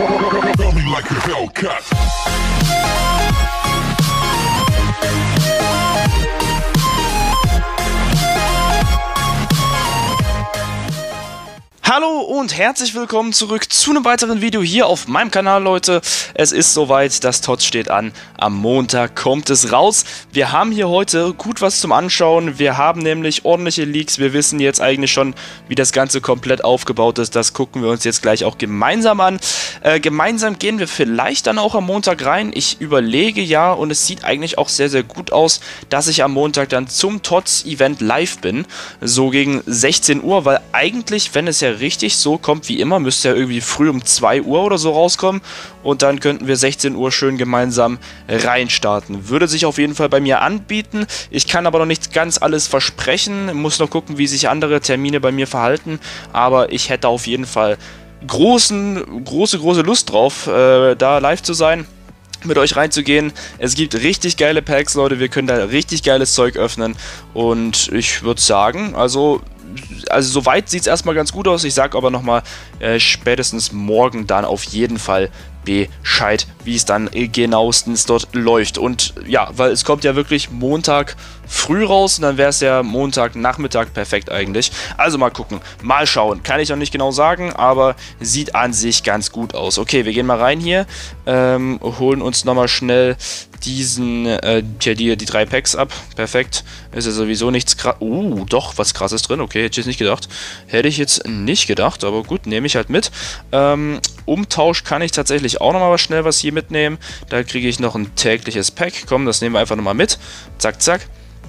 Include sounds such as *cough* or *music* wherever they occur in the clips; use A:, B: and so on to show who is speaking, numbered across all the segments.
A: Tell me like a Hellcat.
B: Hallo und herzlich willkommen zurück zu einem weiteren Video hier auf meinem Kanal, Leute. Es ist soweit, das TOTS steht an. Am Montag kommt es raus. Wir haben hier heute gut was zum Anschauen. Wir haben nämlich ordentliche Leaks. Wir wissen jetzt eigentlich schon, wie das Ganze komplett aufgebaut ist. Das gucken wir uns jetzt gleich auch gemeinsam an. Äh, gemeinsam gehen wir vielleicht dann auch am Montag rein. Ich überlege ja und es sieht eigentlich auch sehr, sehr gut aus, dass ich am Montag dann zum TOTS-Event live bin. So gegen 16 Uhr, weil eigentlich, wenn es ja richtig so kommt wie immer, müsste ja irgendwie früh um 2 Uhr oder so rauskommen und dann könnten wir 16 Uhr schön gemeinsam reinstarten. Würde sich auf jeden Fall bei mir anbieten. Ich kann aber noch nicht ganz alles versprechen, muss noch gucken, wie sich andere Termine bei mir verhalten, aber ich hätte auf jeden Fall großen, große, große Lust drauf, äh, da live zu sein mit euch reinzugehen. Es gibt richtig geile Packs, Leute. Wir können da richtig geiles Zeug öffnen. Und ich würde sagen, also also soweit sieht es erstmal ganz gut aus. Ich sage aber nochmal äh, spätestens morgen dann auf jeden Fall Bescheid, wie es dann genauestens dort läuft. Und ja, weil es kommt ja wirklich Montag früh raus und dann wäre es ja Montag Nachmittag perfekt eigentlich. Also mal gucken, mal schauen. Kann ich noch nicht genau sagen, aber sieht an sich ganz gut aus. Okay, wir gehen mal rein hier, ähm, holen uns nochmal schnell diesen, äh, die, die, die drei Packs ab. Perfekt. Ist ja sowieso nichts krass. Uh, doch, was krasses drin. Okay, hätte ich jetzt nicht gedacht. Hätte ich jetzt nicht gedacht, aber gut, nehme ich halt mit. Ähm, Umtausch kann ich tatsächlich auch nochmal schnell was hier mitnehmen. Da kriege ich noch ein tägliches Pack. Komm, das nehmen wir einfach nochmal mit. Zack, zack.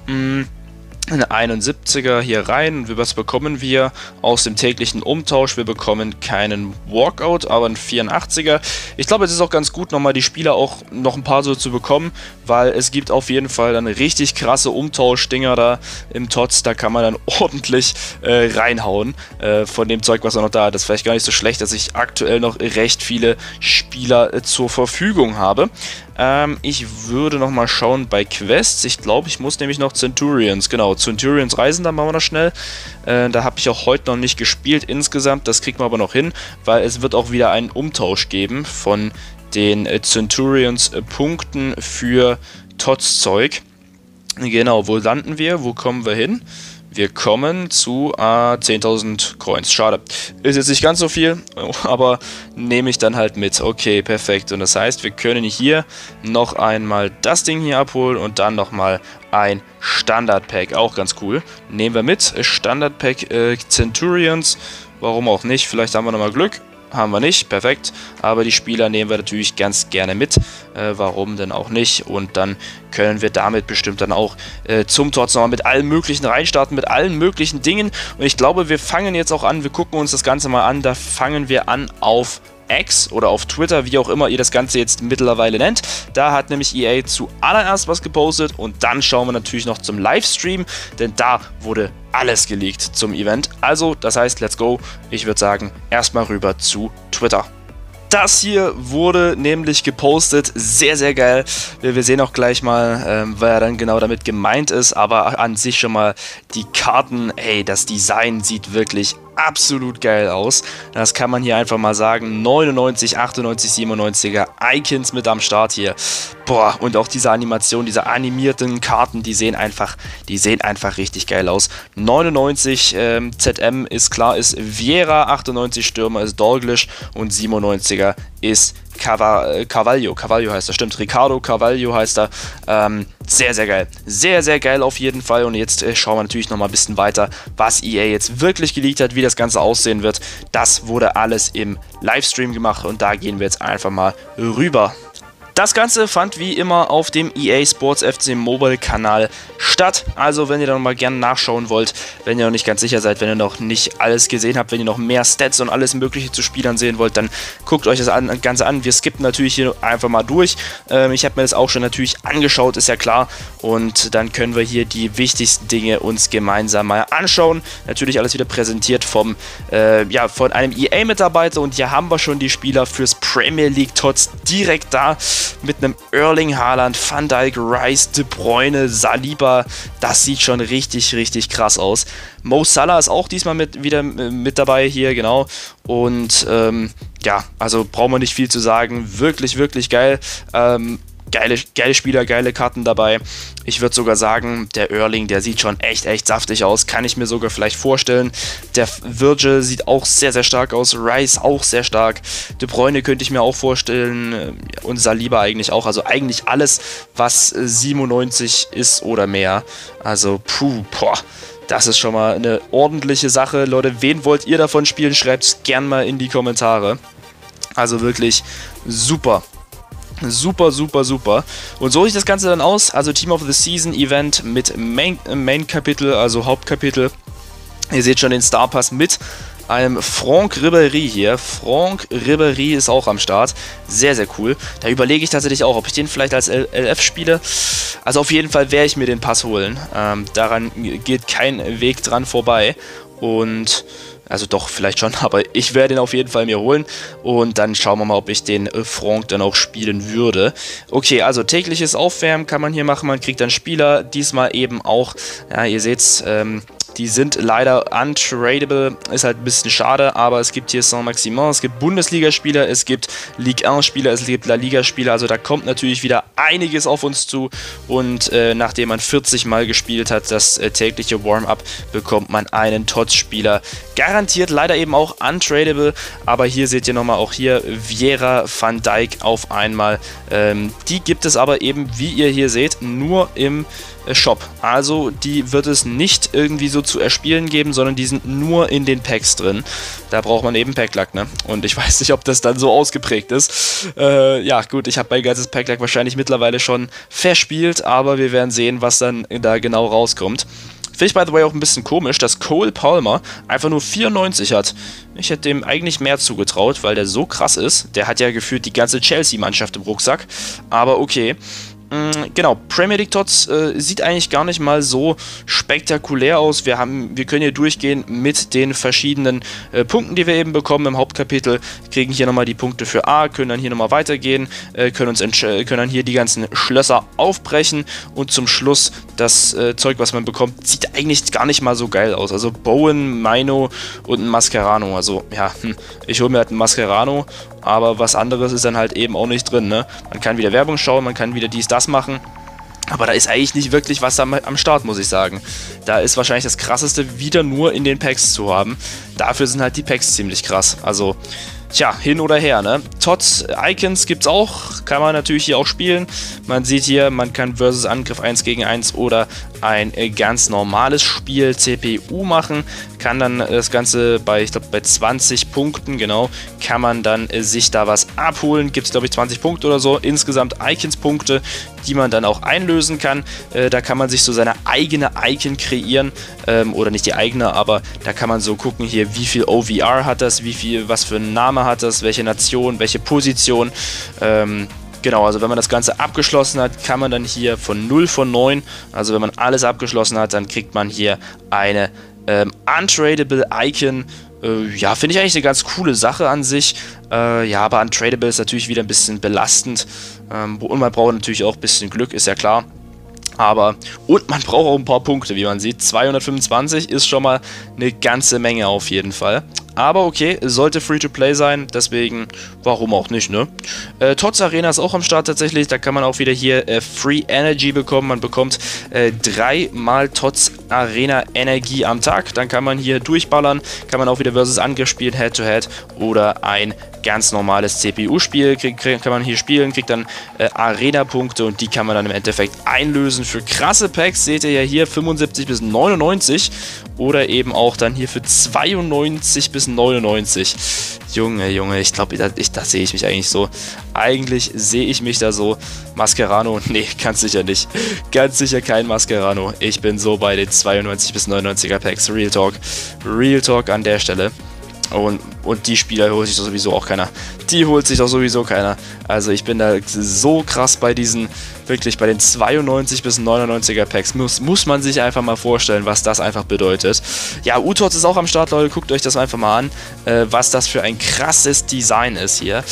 B: Mm eine 71er hier rein. Was bekommen wir aus dem täglichen Umtausch? Wir bekommen keinen Walkout, aber einen 84er. Ich glaube, es ist auch ganz gut, nochmal die Spieler auch noch ein paar so zu bekommen, weil es gibt auf jeden Fall dann richtig krasse Umtauschdinger da im TOTS. Da kann man dann *laughs* ordentlich äh, reinhauen äh, von dem Zeug, was er noch da hat. Das ist vielleicht gar nicht so schlecht, dass ich aktuell noch recht viele Spieler äh, zur Verfügung habe. Ähm, ich würde nochmal schauen bei Quests. Ich glaube, ich muss nämlich noch Centurions, genau, Centurions reisen, dann machen wir das schnell. Äh, da habe ich auch heute noch nicht gespielt insgesamt, das kriegt man aber noch hin, weil es wird auch wieder einen Umtausch geben von den äh, Centurions äh, Punkten für TOTS-Zeug. Genau, wo landen wir? Wo kommen wir hin? Wir kommen zu äh, 10.000 Coins. Schade. Ist jetzt nicht ganz so viel, *laughs* aber nehme ich dann halt mit. Okay, perfekt. Und das heißt, wir können hier noch einmal das Ding hier abholen und dann nochmal ein Standard-Pack. Auch ganz cool. Nehmen wir mit. Standard-Pack äh, Centurions. Warum auch nicht? Vielleicht haben wir nochmal Glück haben wir nicht, perfekt. Aber die Spieler nehmen wir natürlich ganz gerne mit. Äh, warum denn auch nicht? Und dann können wir damit bestimmt dann auch äh, zum Tots nochmal mit allen möglichen reinstarten, mit allen möglichen Dingen. Und ich glaube, wir fangen jetzt auch an, wir gucken uns das Ganze mal an. Da fangen wir an auf X oder auf Twitter, wie auch immer ihr das Ganze jetzt mittlerweile nennt. Da hat nämlich EA zuallererst was gepostet und dann schauen wir natürlich noch zum Livestream, denn da wurde alles geleakt zum Event. Also, das heißt, let's go. Ich würde sagen, erstmal rüber zu Twitter. Das hier wurde nämlich gepostet, sehr, sehr geil. Wir, sehen auch gleich mal, ähm, wer dann genau damit gemeint ist, aber an sich schon mal die Karten, ey, das Design sieht wirklich absolut geil aus. Das kann man hier einfach mal sagen. 99, 98, 97er Icons mit am Start hier. Boah, und auch diese Animation, diese animierten Karten, die sehen einfach, die sehen einfach richtig geil aus. 99 ähm, ZM ist klar, ist Viera, 98 Stürmer ist Dalglish und 97er ist Carvalho, Carvalho heißt er, stimmt, Ricardo Carvalho heißt er. Ähm, sehr, sehr geil. Sehr, sehr geil auf jeden Fall. Und jetzt äh, schauen wir natürlich nochmal ein bisschen weiter, was EA jetzt wirklich geleakt hat, wie das Ganze aussehen wird. Das wurde alles im Livestream gemacht und da gehen wir jetzt einfach mal rüber. Das Ganze fand wie immer auf dem EA Sports FC Mobile Kanal statt. Also wenn ihr da mal gerne nachschauen wollt, wenn ihr noch nicht ganz sicher seid, wenn ihr noch nicht alles gesehen habt, wenn ihr noch mehr Stats und alles mögliche zu Spielern sehen wollt, dann guckt euch das an, Ganze an. Wir skippen natürlich hier einfach mal durch. Ähm, ich habe mir das auch schon natürlich angeschaut, ist ja klar. Und dann können wir hier die wichtigsten Dinge uns gemeinsam mal anschauen. Natürlich alles wieder präsentiert vom, äh, ja, von einem EA-Mitarbeiter. Und hier haben wir schon die Spieler fürs Premier League Tots direkt da. Mit einem Erling Haaland, Van Dijk, Rice, De Bruyne, Saliba. Das sieht schon richtig, richtig krass aus. Mo Salah ist auch diesmal mit, wieder äh, mit dabei hier, genau. Und ähm, ja, also brauchen wir nicht viel zu sagen. Wirklich, wirklich geil. Ähm, geile, geile Spieler, geile Karten dabei. Ich würde sogar sagen, der Erling, der sieht schon echt, echt saftig aus. Kann ich mir sogar vielleicht vorstellen. Der Virgil sieht auch sehr, sehr stark aus. Rice auch sehr stark. De Bruyne könnte ich mir auch vorstellen. Äh, und Saliba eigentlich auch. Also eigentlich alles, was 97 ist oder mehr. Also, puh, boah. Das ist schon mal eine ordentliche Sache. Leute, wen wollt ihr davon spielen? Schreibt es gern mal in die Kommentare. Also wirklich super. Super, super, super. Und so sieht das Ganze dann aus. Also Team of the Season Event mit Main-Kapitel, Main also Hauptkapitel. Ihr seht schon den Star Pass mit einem Franck Ribéry hier. Franck Ribéry ist auch am Start. Sehr, sehr cool. Da überlege ich tatsächlich auch, ob ich den vielleicht als LF spiele. Also auf jeden Fall werde ich mir den Pass holen. Ähm, daran geht kein Weg dran vorbei. Und also doch, vielleicht schon, *laughs* aber ich werde ihn auf jeden Fall mir holen und dann schauen wir mal, ob ich den äh, Franck dann auch spielen würde. Okay, also tägliches Aufwärmen kann man hier machen, man kriegt dann Spieler, diesmal eben auch, ja, ihr seht's, ähm, die sind leider untradable, ist halt ein bisschen schade, aber es gibt hier Saint-Maximin, es gibt Bundesligaspieler, es gibt Ligue 1-Spieler, es gibt La Liga-Spieler, also da kommt natürlich wieder einiges auf uns zu und äh, nachdem man 40 Mal gespielt hat, das äh, tägliche Warm-Up, bekommt man einen TOTS-Spieler. Garantiert leider eben auch untradable, aber hier seht ihr nochmal auch hier Vieira van Dijk auf einmal. Ähm, die gibt es aber eben, wie ihr hier seht, nur im äh, Shop. Also die wird es nicht irgendwie so zu erspielen geben, sondern die sind nur in den Packs drin. Da braucht man eben Packlack, ne? Und ich *laughs* weiß nicht, ob das dann so ausgeprägt ist. Äh, ja, gut, ich habe mein ganzes Packlack wahrscheinlich mittlerweile schon verspielt, aber wir werden sehen, was dann da genau rauskommt. Finde ich, by the way, auch ein bisschen komisch, dass Cole Palmer einfach nur 94 hat. Ich hätte dem eigentlich mehr zugetraut, weil der so krass ist. Der hat ja gefühlt die ganze Chelsea-Mannschaft im Rucksack. Aber okay. Mm, genau, Premier League Tots äh, sieht eigentlich gar nicht mal so spektakulär aus. Wir, haben, wir können hier durchgehen mit den verschiedenen äh, Punkten, die wir eben bekommen im Hauptkapitel. Kriegen hier nochmal die Punkte für A, können dann hier nochmal weitergehen, äh, können, uns können dann hier die ganzen Schlösser aufbrechen und zum Schluss das äh, Zeug, was man bekommt, sieht eigentlich gar nicht mal so geil aus. Also Bowen, Mino und ein Mascherano. Also ja, hm, ich hole mir halt ein Mascherano aber was anderes ist dann halt eben auch nicht drin. Ne? Man kann wieder Werbung schauen, man kann wieder dies, das machen. Aber da ist eigentlich nicht wirklich was am, am Start, muss ich sagen. Da ist wahrscheinlich das krasseste wieder nur in den Packs zu haben. Dafür sind halt die Packs ziemlich krass. Also, tja, hin oder her, ne? Tots Icons gibt's auch, kann man natürlich hier auch spielen. Man sieht hier, man kann versus Angriff 1 gegen 1 oder ein äh, ganz normales Spiel CPU machen, kann dann das Ganze bei, ich glaube, bei 20 Punkten, genau, kann man dann äh, sich da was abholen. Gibt es, glaube ich, 20 Punkte oder so. Insgesamt Icons-Punkte, die man dann auch einlösen kann. Äh, da kann man sich so seine eigene Icon kreieren. Ähm, oder nicht die eigene, aber da kann man so gucken hier, wie viel OVR hat das, wie viel, was für einen Name hat das, welche Nation, welche Position. Ähm, Genau, also wenn man das Ganze abgeschlossen hat, kann man dann hier von 0 von 9, also wenn man alles abgeschlossen hat, dann kriegt man hier eine ähm, Untradable Icon. Äh, ja, finde ich eigentlich eine ganz coole Sache an sich. Äh, ja, aber Untradable ist natürlich wieder ein bisschen belastend. Ähm, und man braucht natürlich auch ein bisschen Glück, ist ja klar. Aber, und man braucht auch ein paar Punkte, wie man sieht. 225 ist schon mal eine ganze Menge auf jeden Fall. Aber okay, sollte Free-to-Play sein, deswegen warum auch nicht, ne? Äh, Tots Arena ist auch am Start tatsächlich, da kann man auch wieder hier äh, Free Energy bekommen. Man bekommt äh, dreimal Tots Arena Energie am Tag. Dann kann man hier durchballern, kann man auch wieder versus Angriff spielen, Head-to-Head -head, oder ein ganz normales CPU-Spiel kann man hier spielen, kriegt dann äh, Arena-Punkte und die kann man dann im Endeffekt einlösen für krasse Packs. Seht ihr ja hier 75 bis 99 oder eben auch dann hier für 92 bis 99. Junge, Junge, ich glaube, da, da sehe ich mich eigentlich so. Eigentlich sehe ich mich da so. Mascherano, *laughs* nee, ganz sicher nicht. Ganz sicher kein Mascherano. Ich bin so bei den 92 bis 99er Packs. Real Talk. Real Talk an der Stelle. Und, und die Spieler holt sich doch sowieso auch keiner. Die holt sich doch sowieso keiner. Also ich bin da so krass bei diesen, wirklich bei den 92 bis 99er Packs. Muss, muss man sich einfach mal vorstellen, was das einfach bedeutet. Ja, Utots ist auch am Start, Leute. Guckt euch das einfach mal an, äh, was das für ein krasses Design ist hier.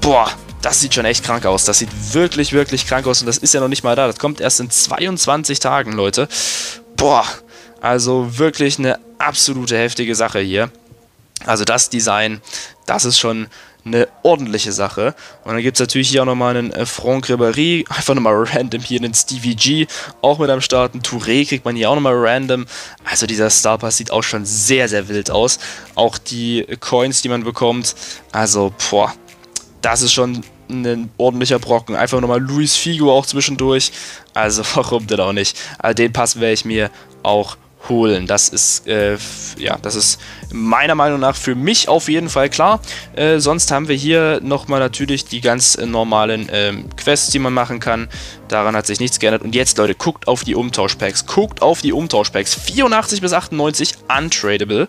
B: Boah, das sieht schon echt krank aus. Das sieht wirklich, wirklich krank aus und das ist ja noch nicht mal da. Das kommt erst in 22 Tagen, Leute. Boah, also wirklich eine absolute heftige Sache hier. Also das Design, das ist schon eine ordentliche Sache. Und dann gibt es natürlich hier auch nochmal einen äh, Franck Ribéry, einfach nochmal random hier einen Stevie G, auch mit am Start. Ein Touré kriegt man hier auch nochmal random. Also dieser Star Pass sieht auch schon sehr, sehr wild aus. Auch die Coins, die man bekommt. Also, boah, das ist schon ein ordentlicher Brocken. Einfach nochmal Luis Figo auch zwischendurch. Also *laughs* warum denn auch nicht? Also den Pass werde ich mir auch holen. Das ist, äh, ja, das ist meiner Meinung nach für mich auf jeden Fall klar. Äh, sonst haben wir hier nochmal natürlich die ganz äh, normalen ähm, Quests, die man machen kann. Daran hat sich nichts geändert. Und jetzt, Leute, guckt auf die Umtauschpacks. Guckt auf die Umtauschpacks. 84 bis 98 untradable.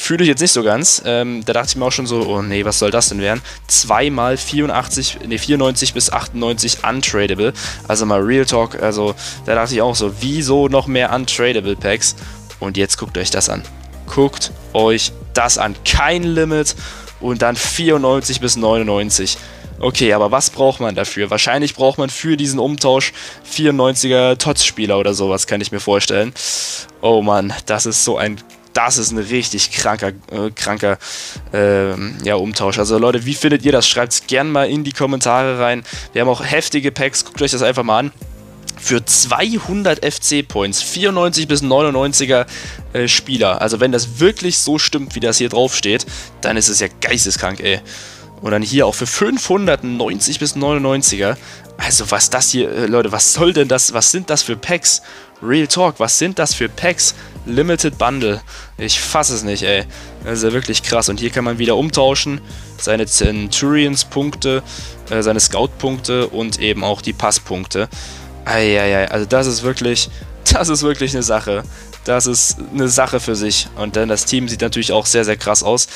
B: Fühle ich jetzt nicht so ganz. Ähm, da dachte ich mir auch schon so, oh nee, was soll das denn werden? Zweimal 84, nee, 94 bis 98 untradable. Also mal Real Talk, also da dachte ich auch so, wieso noch mehr untradable Packs? Und jetzt guckt euch das an. Guckt euch das an. Kein Limit und dann 94 bis 99. Okay, aber was braucht man dafür? Wahrscheinlich braucht man für diesen Umtausch 94er TOTS-Spieler oder sowas, kann ich mir vorstellen. Oh Mann, das ist so ein das ist ein richtig kranker, äh, kranker äh, ja, Umtausch. Also Leute, wie findet ihr das? Schreibt es gerne mal in die Kommentare rein. Wir haben auch heftige Packs, guckt euch das einfach mal an. Für 200 FC-Points, 94 bis 99er äh, Spieler. Also wenn das wirklich so stimmt, wie das hier drauf steht, dann ist es ja geisteskrank, ey. Und dann hier auch für 590 bis 99er. Also was das hier, äh, Leute, was soll denn das, was sind das für Packs? Real Talk, was sind das für Packs? Limited Bundle. Ich fasse es nicht, ey. Das ist ja wirklich krass. Und hier kann man wieder umtauschen. Seine Centurions-Punkte, äh, seine Scout-Punkte und eben auch die Passpunkte. Eieiei, also das ist wirklich, *laughs* das ist wirklich eine Sache. Das ist eine Sache für sich. Und dann das Team sieht natürlich auch sehr, sehr krass aus.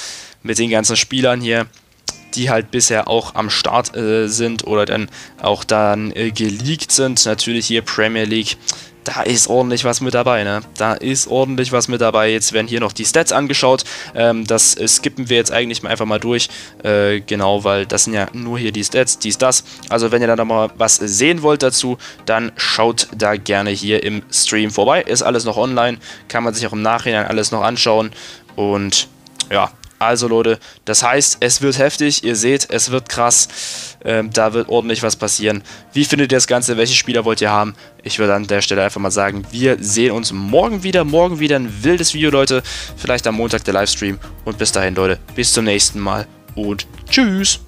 B: Mit den ganzen Spielern hier die halt bisher auch am Start äh, sind oder dann auch dann äh, geleakt sind. Natürlich hier Premier League da ist ordentlich was mit dabei, ne? Da ist ordentlich was mit dabei. Jetzt werden hier noch die Stats angeschaut. Ähm, das äh, skippen wir jetzt eigentlich mal einfach mal durch. Äh, genau, weil das sind ja nur hier die Stats, dies, das. Also wenn ihr dann noch mal was sehen wollt dazu, dann schaut da gerne hier im Stream vorbei. Ist alles noch online, kann man sich auch im Nachhinein alles noch anschauen. Und ja, also Leute, das heißt, es wird heftig, ihr seht, es wird krass, ähm, da wird ordentlich was passieren. Wie findet ihr das Ganze, welche Spieler wollt ihr haben? Ich würde an der Stelle einfach mal sagen, wir sehen uns morgen wieder, morgen wieder ein wildes Video, Leute, vielleicht am Montag der Livestream und bis dahin, Leute, bis zum nächsten Mal und tschüss!